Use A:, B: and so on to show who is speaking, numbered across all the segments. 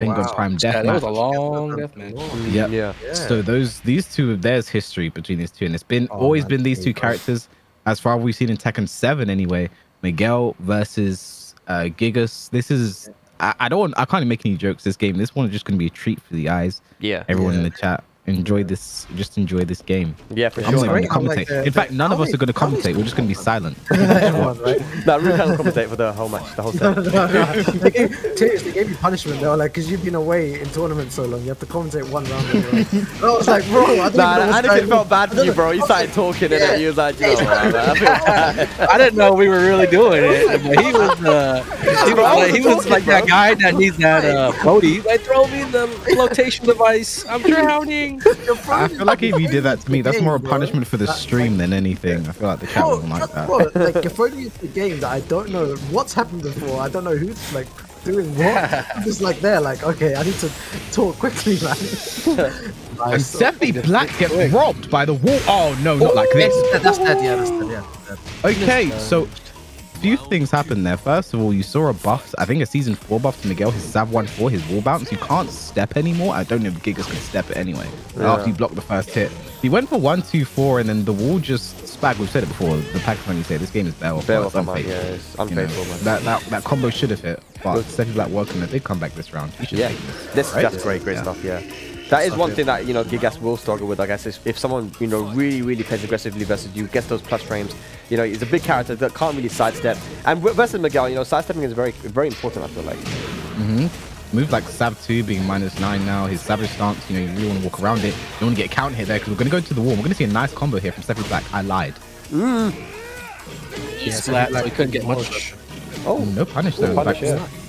A: Bingo
B: Wow.
A: Prime
C: Yeah,
A: Death
C: that was a
A: match.
C: long death match.
A: Yep.
D: Yeah.
B: Yeah.
A: So those these two, there's history between these two, and it's been
B: Oh,
A: always been these two
B: Bingo.
A: characters. As far as we've seen in Tekken Seven, anyway, Miguel versus uh, Gigas. This is I, I don't I can't even make any jokes. This game, this one is just going to be a treat for the eyes.
D: Yeah.
A: Everyone in the chat, enjoy this. Just enjoy this game.
D: Yeah, for
A: I'm
D: sure.
A: not going
B: great
A: to
B: how, like, the-
A: in fact, none of us are going to
B: many-
A: commentate. We're just going to be silent.
B: Everyone, right?
D: No, Rude can compensate for the whole match, the whole
B: no,
D: set.
B: no, no. They gave, seriously, they gave you punishment. though, were like, because you've been away in tournaments so long, you have to commentate one round. in. I was like, bro, I don't
D: Nah,
B: even know what's
D: Anakin felt bad for you, bro. You started talking and then he was like, you know what, man, I.
C: I didn't know we were really doing it, but he was uh, he was like, he was like that guy that needs that uh, Cody. He's like, throw me the flotation device. I'm drowning.
A: I feel like if you did that to me, that's more a punishment for the stream than anything. I feel like the chat
B: Bro,
A: wouldn't like that.
B: bro, like you're throwing into the game that I don't know what's happened before. I don't know who's like doing what. I'm just like there, like okay, I need to talk quickly, man.
A: And
B: Nice.
A: Sephi Black get robbed by the wall. Oh no, not like this.
B: That's dead. Yeah, that's dead. Yeah, that's dead.
A: Okay, uh, so few things happened there. First of all, you saw a buff. I think a season four buff to Miguel. His Sav one four, his wall bounce. You can't step anymore. I don't know if Gigas can step it anyway.
D: Yeah.
A: After you block the first hit, he went for one two four, and then the wall just spag. We've said it before. The Pakistani say this game is but
D: man,
A: it's
D: yeah,
A: unfaithful.
D: it's
A: You know, that, that that combo should have hit, but. Sephi Black working a big comeback this round.
D: Yeah,
A: this.
D: this,
A: right?
D: that's great, great
A: Yeah.
D: stuff. Yeah, that is one
B: Okay.
D: thing that you know Gigas will struggle with. I guess is if someone you know really, really plays aggressively versus you, gets those plus frames. You know, he's a big character that can't really sidestep. And versus Miguel, you know, sidestepping is very, very important. I feel like. Mhm.
A: Move like Sav 2 being minus 9 now. His Savage stance, you know, you really want to walk around it. You want to get a count hit there because we're going to go to the wall. We're going to see a nice combo here from Sephi Black. I lied.
C: He's flat, so he couldn't get much.
D: Oh,
A: No punish though.
D: Ooh, punish,
A: fact. Plus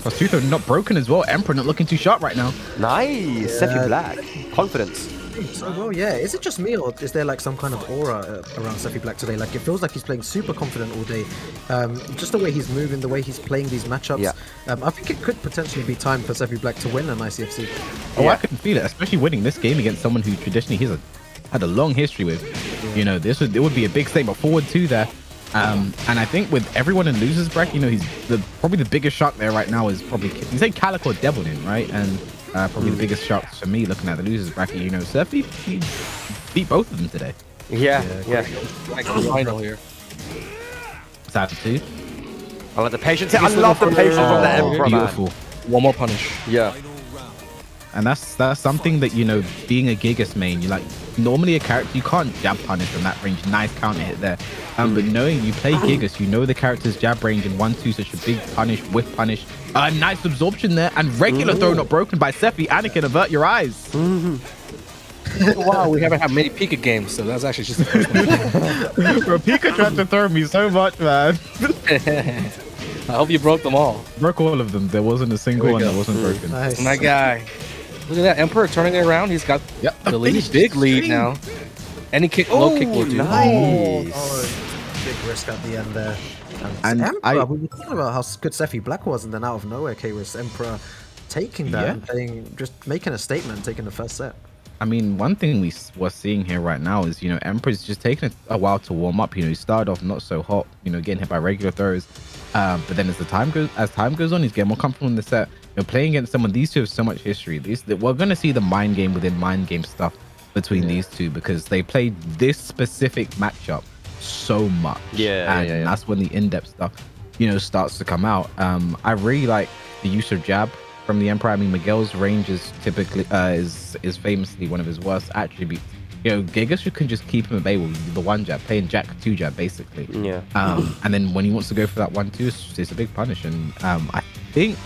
A: Tutho not broken as well. Emperor not looking too sharp right now.
D: nice, Sephi
B: Yeah.
D: Black, confidence.
B: So well, yeah. Is it just me, or is there like some kind of aura uh, around Sephi Black today? Like it feels like he's playing super confident all day. Um, just the way he's moving, the way he's playing these matchups.
D: Yeah.
B: Um, I think it could potentially be time for Sephi Black to win an ICFC.
A: Oh,
D: Yeah.
A: I can feel it, especially winning this game against someone who traditionally he's a, had a long history with. You know, this would it would be a big statement forward two there. Um, and I think with everyone in losers bracket, you know, he's the probably the biggest shark there right now is probably you say Calico or Devlin, right? And uh, probably the biggest sharks for me looking at the losers bracket. You know, Surfy he beat both of them today.
D: Yeah, yeah.
C: Like the final here.
A: Sad too.
D: I like the patience. I love the patience from the Emperor, man.
A: beautiful.
C: One more punish.
D: Yeah,
A: And that's that's something that you know, being a Gigas main, you like normally a character you can't jab punish from that range. Nice counter hit there. Um, but knowing you play Gigas, you know the character's jab range and one two such a big punish, whiff punish, a nice absorption there, and regular throw not broken by Sephi. Anakin, avert your eyes.
C: wow, we haven't had many Pika games, so that's actually just the first one.
A: Bro, Pika tried to throw me so much, man.
C: I hope you broke them all.
A: Broke all of them. There wasn't a single one
C: go.
A: that wasn't broken.
B: Nice.
C: My guy. Look at that Emperor turning it around. He's got
A: Yep,
C: the lead,
A: finished
C: big lead
A: stream.
C: now. Any kick, low kick will do.
D: nice.
B: Oh, big risk at the end there.
A: And
B: Emperor,
A: I-
B: we were talking about how good Sephi Black was, and then out of nowhere, K-Risk Emperor taking that
A: Yeah.
B: and playing, just making a statement, taking the first set.
A: I mean, one thing we s- we're seeing here right now is, you know, Emperor's just taking a, a while to warm up. You know, he started off not so hot, you know, getting hit by regular throws. Um, but then as the time goes, as time goes on, he's getting more comfortable in the set. You know, playing against someone, these two have so much history. These we're gonna see the mind game within mind game stuff between these two because they played this specific matchup so much.
D: Yeah,
A: and
D: yeah, yeah.
A: that's when the in-depth stuff, you know, starts to come out. Um, I really like the use of jab from the Emperor. I mean, Miguel's range is typically uh, is is famously one of his worst attributes. You know, Gigas you can just keep him at bay with the one jab, playing Jack two jab basically.
D: Yeah.
A: Um, and then when he wants to go for that one two, it's, it's a big punish. And um, I think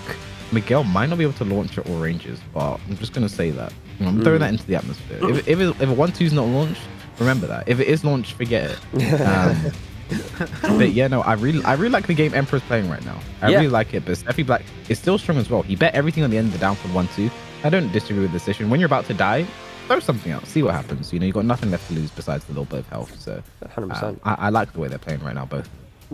A: Miguel might not be able to launch at all ranges, but I'm just gonna say that. I'm throwing that into the atmosphere. If if, it, if a one two's not launched, remember that. If it is launched, forget it. Um, but yeah, no, I really, I really like the game Emperor's playing right now. I
D: Yeah.
A: really like it. But Sephi Black is still strong as well. He bet everything on the end of the down for one two. I don't disagree with the decision. When you're about to die, throw something out, see what happens. You know, you've got nothing left to lose besides the little bit of health. So,
D: 100%.
A: uh, I, I like the way they're playing right now, both.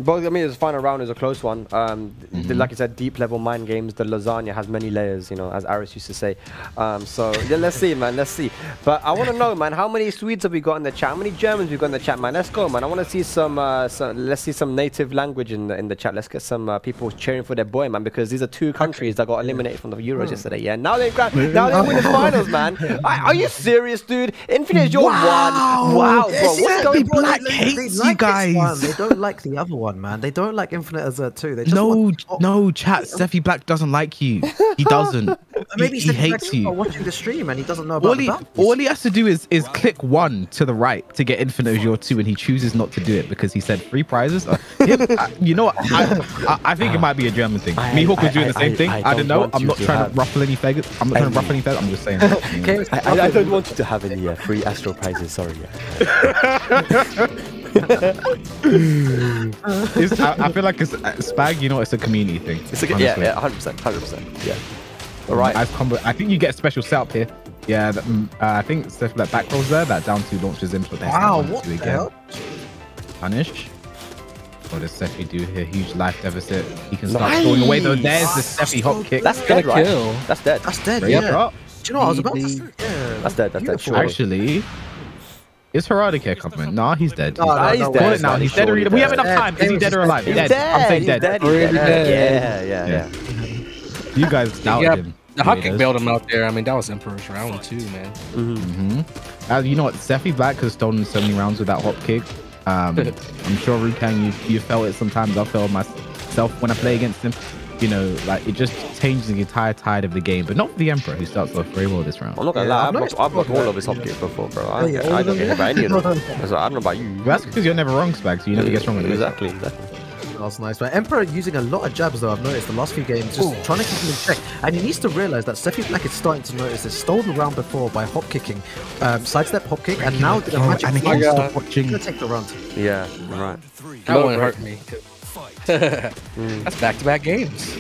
D: But I mean, this final round is a close one. Um,
A: Mm-hmm.
D: like you said, deep level mind games. The lasagna has many layers, you know, as Aris used to say. Um, so yeah, let's see, man. Let's see. But I want to know, man, how many Swedes have we got in the chat? How many Germans we got in the chat, man? Let's go, man. I want to see some, uh, some. Let's see some native language in the in the chat. Let's get some uh, people cheering for their boy, man, because these are two countries that got eliminated from the
A: Hmm.
D: Euros yesterday. Yeah, now they've got, now they win the finals, man. Are, are you serious, dude? Infinite Azure one. Wow, bro.
B: Yeah,
D: What's going
B: they-
D: on?
A: Black hates you guys.
B: They don't like the other one, man. They don't like Infinite Azure two. They just
A: No,
B: want
A: no, chat. Sephi Black doesn't like you. He doesn't.
B: Maybe
A: he, he hates
B: Black's
A: you.
B: not watching the stream and he doesn't know about
A: All he,
B: bounties.
A: all he has to do is is click one to the right to get Infinite Azure 2, and he chooses not to do it because he said free prizes. Uh, him- I- you know what? I, I, I think it might be a German thing.
D: I-
A: Me Hawk was
D: I-
A: doing the same
D: I-
A: thing.
D: I
A: I,
D: don't
A: don't know. I'm not
D: to
A: trying
D: have
A: to ruffle any feathers. I'm not trying to ruffle any feathers. I'm just saying. that, you know.
B: Okay,
D: I, I, I don't want you to have any uh, free Astro prizes. Sorry. Yeah.
A: It's, I, I feel like it's uh, Spag. You know, it's a community thing.
D: It's like, yeah,
A: honestly.
D: yeah, hundred percent, hundred percent. Yeah. All right.
A: I've combo. I think you get a special setup here. Yeah, that, mm, uh, I think stuff like back rolls there. That down two launches in. But then
B: Wow,
A: down
B: what the
A: again.
B: hell?
A: Punish. What does Sephi do here? Huge life deficit. He can start throwing away though. There's the Sephi hop kick.
D: That's
C: Got a
D: dead, right?
C: kill.
D: That's dead.
B: That's dead,
A: Raise
B: yeah.
A: up.
B: Do you know what I was about to say? Yeah.
D: That's dead, that's dead,
B: beautiful.
D: surely.
A: Actually, is Haradike coming? Nah, he's dead.
B: No,
A: He's
B: no,
A: dead.
D: he's
B: no,
D: dead,
A: Call
B: wait.
A: now. He's dead or we have enough time. Is he dead or alive?
D: He's
A: Dead.
D: dead.
A: I'm saying
D: he's
A: dead.
D: dead. He's dead.
C: dead.
D: Yeah, yeah,
A: Yeah.
D: yeah.
A: You guys doubted
C: Yeah,
A: him.
C: the hot kick
A: haters.
C: bailed him out there. I mean, that was Emperor's round too, man.
A: Mm-hmm. Uh, you know what? Sephi Black has stolen so many rounds with that hop kick. Um, I'm sure Rukang, you you felt it sometimes. I felt myself when I play against him. You know, like it just changes the entire tide of the game. But not for the Emperor, who starts off very well this round.
D: I'm not gonna
B: Yeah,
D: lie,
B: I've
D: I've blocked, I've blocked all of his hop kicks before, bro. I,
B: Oh, yeah,
D: I don't
B: them,
D: get hit by
B: yeah.
D: any of them. That's I don't know about you.
A: That's because you're never wrong, Spag. So you never get wrong with it.
D: Exactly, exactly.
B: That's nice, man. Emperor using a lot of jabs though. I've noticed the last few games, just trying to keep him in check. And he needs to realize that Sephi Black is starting to notice this. Stole the round before by hop kicking, um, sidestep hop kick, and now did a
A: Oh,
B: magic.
A: and he
B: force.
A: can't stop
B: He's
A: watching.
B: gonna take the round.
D: Yeah, right.
C: That
D: Low
C: one
D: break.
C: hurt me. That's back-to-back games.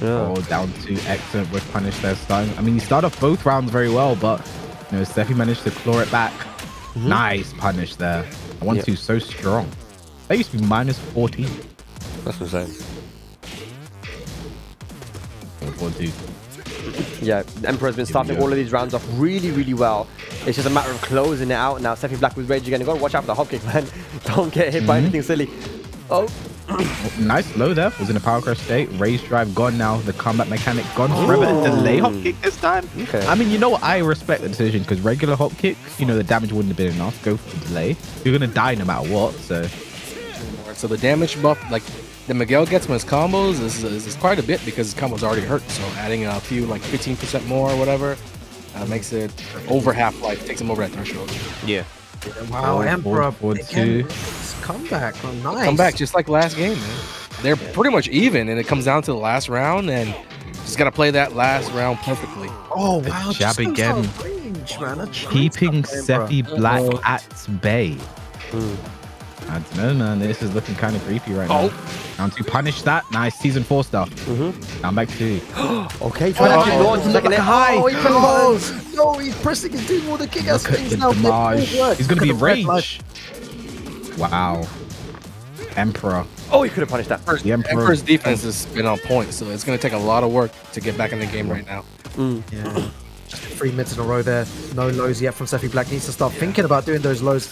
D: Yeah.
A: Oh, down to excellent with punish there starting. I mean, you start off both rounds very well, but you know, Sephi managed to claw it back. Nice punish there. I want
D: Yeah.
A: to so strong. That used to be minus 14.
D: That's what I'm saying.
A: Four two.
D: Yeah, Emperor's been starting all of these rounds off really, really well. It's just a matter of closing it out now. Sephi Black with Rage again. You gotta watch out for the hop kick, man. Don't get hit by
A: Mhm.
D: anything silly. Oh,
A: nice low there. Was in a power crush state. Raise drive gone now. The combat mechanic gone forever.
D: Oh.
A: Delay hop kick this time.
D: Okay.
A: I mean, you know what? I respect the decision because regular hop kick, you know, the damage wouldn't have been enough. Go for delay. You're gonna die no matter what. So
C: So the damage buff, like the Miguel gets from his combos, is, is, is quite a bit because his combo's already hurt. So adding a few, like 15% more or whatever, uh, makes it over half life, takes him over that threshold.
D: yeah.
B: Wow,
A: Four,
B: Emperor
A: four, four, two.
B: it's comeback. Oh, nice.
C: Come back just like last game, man. They're pretty much even, and it comes down to the last round, and just gotta play that last round perfectly.
B: Oh wow,
A: jab
B: just goes
A: again.
B: range, man. A chance
A: keeping
B: up there, Emperor.
A: Sephi Black
C: Uh-oh.
A: at bay. Hmm. I don't know, man. This is looking kind of creepy right
C: Oh.
A: now. Down to punish that. Nice season four stuff. Mm-hmm. Down back two.
D: Okay, trying to actually
B: Oh,
D: launch
B: look
D: second
B: at high.
D: Oh, he pressed
B: Oh, no, he's pressing his two more the kick ass
A: Look
B: things now. They all
A: damage.
B: work.
A: He's gonna be
B: at
A: in
B: the red light.
A: range. Wow. Emperor.
D: Oh, he could have punished that.
C: First,
A: The Emperor-
C: Emperor's defense has been on point, so it's gonna take a lot of work to get back in the game right now.
B: Mm. Yeah. Three minutes in a row there. No lows yet from Sephi Black. Needs to start thinking about doing those lows.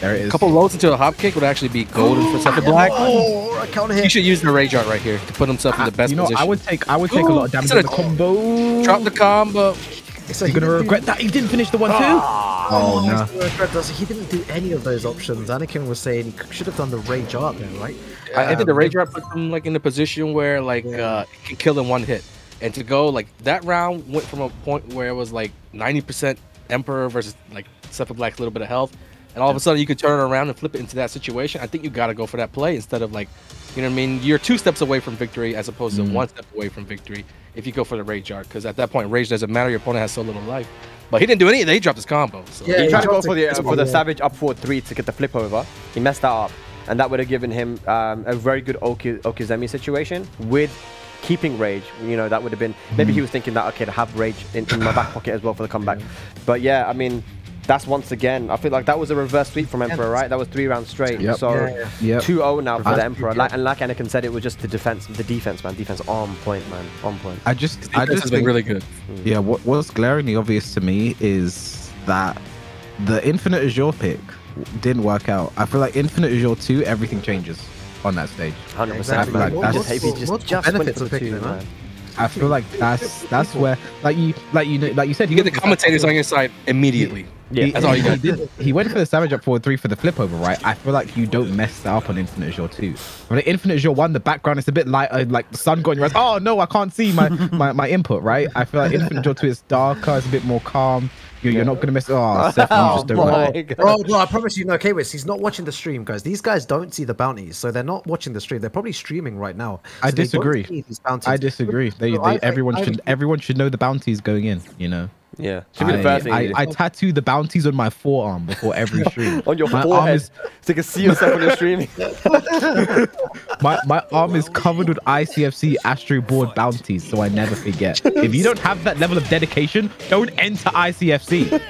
A: There it
C: A couple lows into a hop kick would actually be golden for Sephi Black.
B: Oh, a counter
C: He should use the rage art right here to put himself in the ah, best
A: you know,
C: position.
A: I would take I would take a lot of damage
C: Ooh,
A: in the combo.
C: Drop the combo.
B: So
A: You're gonna
B: didn't do-
A: regret that. He didn't finish the one too.
B: Oh,
A: Oh no.
B: no. He didn't do any of those options. Anakin was saying he should have done the rage art there, right?
C: I, I think the
B: Um,
C: rage art put him like in a position where like
B: Yeah.
C: uh, it can kill in one hit, and to go like that round went from a point where it was like 90% Emperor versus like Sephi Black's little bit of health, and all of a sudden you could turn it around and flip it into that situation. I think you got to go for that play instead of like, you know what I mean? You're two steps away from victory as opposed to
A: Mhm.
C: one step away from victory if you go for the rage art, because at that point rage doesn't matter. Your opponent has so little life, but he didn't do any of that. He dropped his combo. So.
B: Yeah,
D: he tried to go for the uh, for the
B: one.
D: Savage up forward three to get the flip over. He messed that up, and that would have given him um, a very good Oki- Okizeme situation with keeping rage. You know, that would have been maybe he was thinking that okay, to have rage in, in my back pocket as well for the comeback. But yeah, I mean, that's once again. I feel like that was a reverse sweep from Emperor, right? That was three rounds straight.
A: Yep.
D: So
B: Yeah, yeah.
A: Yep.
D: 2-0 now for
B: Reverse
D: the Emperor. Like, and like Anakin said, it was just the defense, the defense, man. Defense on point, man. On point.
A: I just, I
C: Defense
A: just
C: has been
A: think,
C: really good. Hmm.
A: yeah. What what's glaringly obvious to me is that the Infinite Azure pick didn't work out. I feel like Infinite Azure two, everything changes on that stage.
D: 100%,
B: exactly.
D: man.
A: Like,
D: just,
A: that's-
D: he just,
B: multiple
D: just went
B: benefits of picking
D: two,
B: him,
D: man.
A: I feel like that's that's where, like you, like you, know, like you said,
C: You get the commentators on your side immediately.
D: Yeah.
A: He,
C: That's all you
A: he, did, he went for the savage up forward three for the flip over, right? I feel like you don't mess that up on Infinite Azure 2. When the Infinite Azure 1, the background is a bit lighter, like the sun going your eyes. Oh no, I can't see my, my, my input, right? I feel like Infinite Azure 2 is darker, it's a bit more calm. You're, you're not gonna miss. Oh, Seth, you just oh don't
D: Oh,
A: know.
D: my God.
B: Bro, bro, I promise you, no, K-Wiz, he's not watching the stream, guys. These guys don't see the bounties, so they're not watching the stream. They're probably streaming right now.
A: I
B: so they don't
A: disagree.
B: see these bounties.
A: I disagree. They, they, everyone should everyone should know the bounties going in. You know,
D: Yeah. Should be the
A: I,
D: first thing.
A: I. I tattoo the bounties on my forearm before every stream.
D: on your
A: my Arm
D: forehead,
A: is,
D: so you can see yourself when you're streaming.
A: my, my arm is covered with ICFC Astro Board bounties, so I never forget. If you don't have that level of dedication, don't enter ICFC.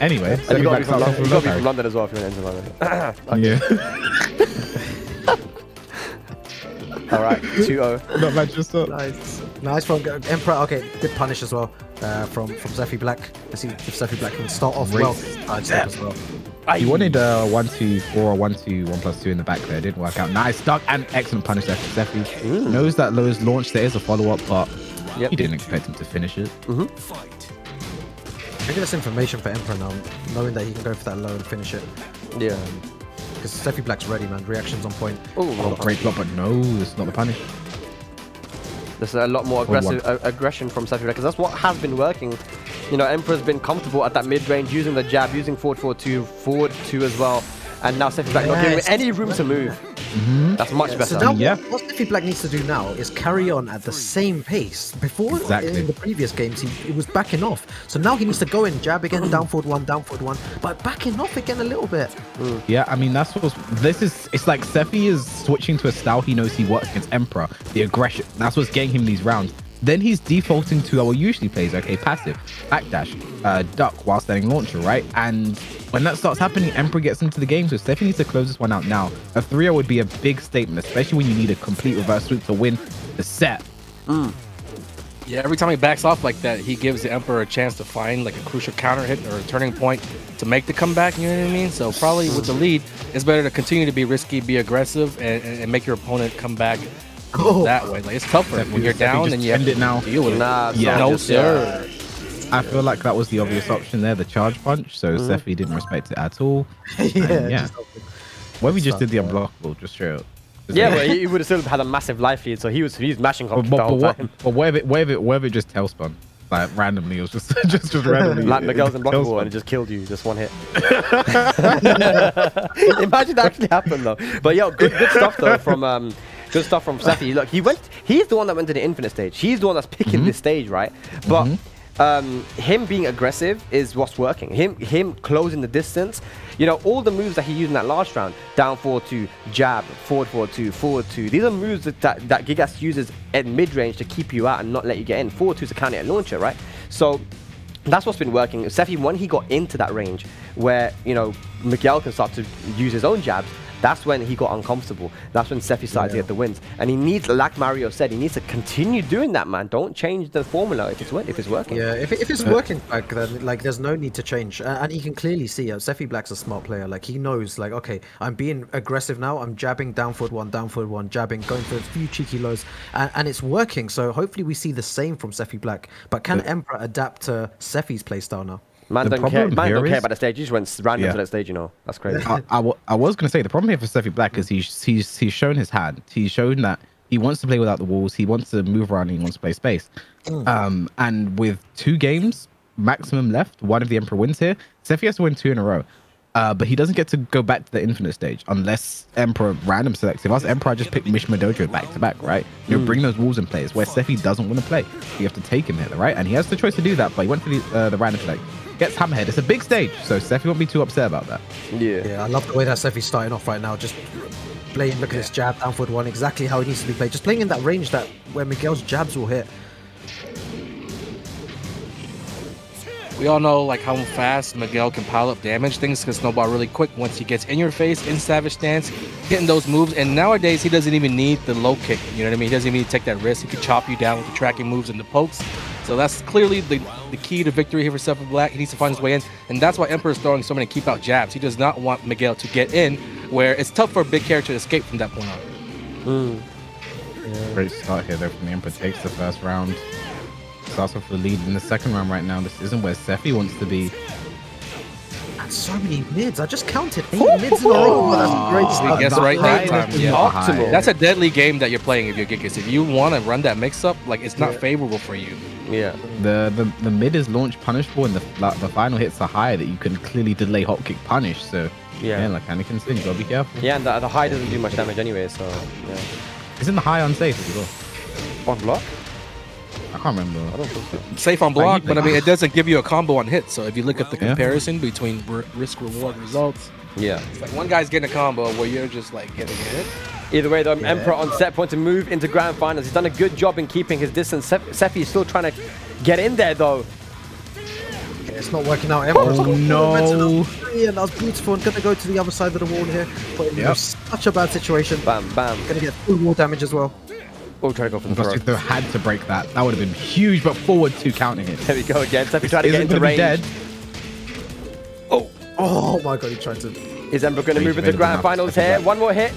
A: Anyway,
D: And you gotta be from
A: out
D: London.
A: for
D: You gotta be
A: Lothario.
D: from London as well if you want to enter London.
A: Yeah,
D: All right, 2-0.
A: not Manchester.
B: Nice, nice from Emperor. Okay, good punish as well uh, from from Sephi Black. Let's see if Sephi Black can start off
A: Great
B: well. Side step as well.
A: He wanted uh, one two four or one two one plus two in the back there. Didn't work out. Nice duck and excellent punish there from Sephi. Knows that Lowe's launch there is a follow up, but
D: Yep.
A: he didn't expect him to finish it. Mm -hmm.
B: Look Maybe that's information for Emperor now, knowing that he can go for that low and finish it.
D: Yeah.
B: Because Sephi Black's ready, man. Reactions on point.
D: Oh,
A: Oh, great block, but no, it's not the punish.
D: There's a lot more aggressive uh, aggression from Sephi because that's what has been working. You know, Emperor's been comfortable at that mid range, using the jab, using forward 4 2, forward 2 as well. And now Sephi Black not giving any room to move. Mm-hmm. That's much
B: So
D: better.
B: now
A: Yeah.
B: what, what Black needs to do now is carry on at the same pace. Before
A: Exactly.
B: in the previous games, he, he was backing off. So now he needs to go in, jab again, down forward one, down forward one, but backing off again a little bit. Mm.
A: Yeah, I mean that's what's this is. It's like Sephi is switching to a style he knows he works against Emperor. The aggression. That's what's getting him these rounds. Then he's defaulting to he usually plays. Okay, passive, backdash, uh, duck while standing launcher, right? And when that starts happening, Emperor gets into the game. So Sephi needs to close this one out now. A 3-0 would be a big statement, especially when you need a complete reverse sweep to win the set.
C: Yeah, every time he backs off like that, he gives the Emperor a chance to find like a crucial counter hit or a turning point to make the comeback. You know what I mean? So probably with the lead, it's better to continue to be risky, be aggressive, and, and make your opponent come back
B: Oh.
C: that way. Like it's tougher
A: Except
C: when
A: you-
C: you're
A: except you
C: down
A: just
C: and you have
A: end
C: to
A: it now.
C: deal with.
D: Nah, it's
A: Yeah.
D: not
C: no
D: just- yeah.
C: sir.
A: I feel like that was the obvious option there, the charge punch. So Sephi didn't respect it at all.
B: yeah,
A: yeah.
B: just-
A: Where we just did the unblockable, just straight up.
D: Yeah, but he, he would have still had a massive life lead, so he was he's mashing
A: But,
D: Hopkins
A: but,
D: the
A: but,
D: whole
A: what,
D: time.
A: but what if it, what if it, what if it just tailspun? Like randomly, it was just just, just randomly.
D: Like
A: it
D: Miguel's
A: just
D: unblockable and it just killed you, just one hit. Imagine that actually happened though. But yo, good good stuff though from um good stuff from Sephi. Look, he went he's the one that went to the infinite stage. He's the one that's picking
A: Mm-hmm.
D: this stage, right? But um, him being aggressive is what's working. Him him closing the distance. You know, all the moves that he used in that last round, down forward two, jab, forward forward two, forward two. These are moves that, that, that Gigas uses at mid range to keep you out and not let you get in. Forward two is a counter hit launcher, right? So that's what's been working. Sephi, when he got into that range where, you know, Miguel can start to use his own jabs, that's when he got uncomfortable. That's when Sephi started to
B: Yeah.
D: get the wins. And he needs, like Mario said, he needs to continue doing that, man. Don't change the formula if it's, if it's working.
B: Yeah, if, if it's working, like then like there's no need to change, uh, and he can clearly see. Uh, Sephi Black's a smart player. Like he knows, like okay, I'm being aggressive now. I'm jabbing down forward one, down forward one, jabbing, going for a few cheeky lows, and, and it's working. So hopefully we see the same from Sephi Black. But can Emperor adapt to Sephi's playstyle now?
D: Man
A: The
D: don't care. Man don't care about the stage. He just went random
A: Yeah.
D: to that stage, you know. That's crazy.
A: I, I, wa- I was going to say the problem here for Sephi Black is he's he's he's shown his hand. He's shown that he wants to play without the walls. He wants to move around. And he wants to play space. Um, and with two games maximum left, one of the Emperor wins here. Sephi has to win two in a row. Uh, but he doesn't get to go back to the infinite stage unless Emperor random selects. If us Emperor I just pick Mishima Dojo back to back, right? You know, bring those walls in place where Sephi doesn't want to play. You have to take him here, right? And he has the choice to do that, but he went for the, uh, the random select. Gets Hammerhead. It's a big stage, so Sephi won't be too upset about that.
D: yeah.
B: Yeah, I love the way that Sephi's starting off right now. Just playing, look at this jab, down forward one, exactly how it needs to be played. Just playing in that range that where Miguel's jabs will hit.
C: We all know like how fast Miguel can pile up damage. Things can snowball really quick once he gets in your face in Savage stance, hitting those moves. And nowadays he doesn't even need the low kick. You know what I mean? He doesn't even need to take that risk. He can chop you down with the tracking moves and the pokes. So that's clearly the, the key to victory here for Sephiroth Black. He needs to find his way in. And that's why Emperor is throwing so many keep out jabs. He does not want Miguel to get in, where it's tough for a big character to escape from that point on.
A: Great start here though from the Emperor. Takes the first round. Starts off the lead in the second round right now. This isn't where Sephi wants to be.
B: And so many mids. I just counted eight mids in a row. Oh, that's a
C: great
B: stuff.
C: gets
A: the
C: right that
A: high-
C: time. Yeah.
D: Optimal.
C: That's a deadly game that you're playing if you're Gigas. If you want to run that mix up, like it's not favorable for you.
D: Yeah.
A: The, the the mid is launch punishable and the like, the final hits are high that you can clearly delay hop kick punish. So
D: Yeah.
A: yeah, like Anakin said, you gotta be careful.
D: Yeah, and the, the high doesn't do much damage anyway, so yeah.
A: Isn't the high unsafe as well?
D: On block?
A: I can't remember.
D: I don't think so.
C: Safe on block,
A: you
C: but I mean it doesn't give you a combo on hit. So if you look at the
A: Yeah.
C: comparison between r- risk reward results,
D: Yeah.
C: it's like one guy's getting a combo where you're just like getting a hit.
D: Either way, the Emperor on set point to move into grand finals. He's done a good job in keeping his distance. Sef- Sephi is still trying to get in there though.
B: It's not working out. Emperor's
A: Oh, no.
B: momentum. Yeah, that was beautiful. And gonna go to the other side of the wall here. But in
A: Yep.
B: such a bad situation.
D: Bam, bam.
B: Gonna get full wall damage as well.
D: Oh, try to go for the throw.
A: Ghost had to break that. That would have been huge, but forward two counting it.
D: There we go again. Sephi trying to get
A: it
D: into
A: gonna
D: range.
A: dead?
B: Oh my god, he tried to.
D: Is Emperor going to move into
A: available
D: grand finals here? One more hit.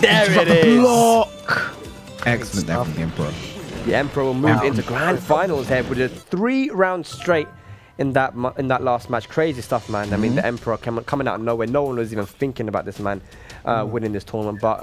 D: There
A: Drop
D: it
A: the block. Excellent there from the Emperor.
D: The Emperor will move
A: Wow.
D: into grand finals here with a three round straight in that in that last match. Crazy stuff, man. I mean, the Emperor came, coming out of nowhere. No one was even thinking about this man uh, winning this tournament, but